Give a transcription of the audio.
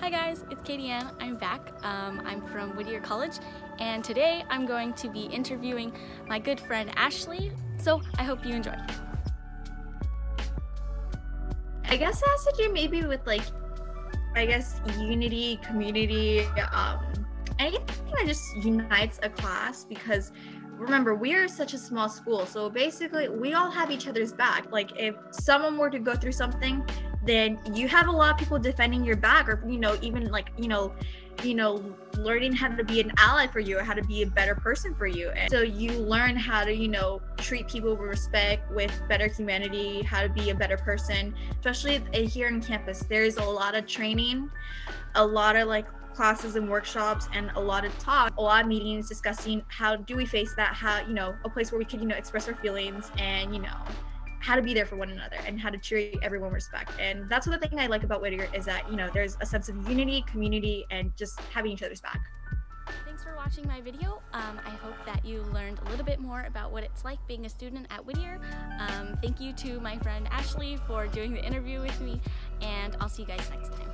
Hi guys, it's Katie Ann. I'm back. Um, I'm from Whittier College, and today I'm going to be interviewing my good friend Ashley. So I hope you enjoy. I guess it has to do maybe with like, I guess unity, community, um, anything that just unites a class because remember we are such a small school so basically we all have each other's back like if someone were to go through something then you have a lot of people defending your back or you know even like you know you know learning how to be an ally for you or how to be a better person for you. And so you learn how to you know treat people with respect with better humanity how to be a better person especially here in campus there's a lot of training a lot of like classes and workshops and a lot of talk a lot of meetings discussing how do we face that how you know a place where we could you know express our feelings and you know how to be there for one another and how to treat everyone respect. And that's the thing I like about Whittier is that, you know, there's a sense of unity, community, and just having each other's back. Thanks for watching my video. Um, I hope that you learned a little bit more about what it's like being a student at Whittier. Um, thank you to my friend Ashley for doing the interview with me, and I'll see you guys next time.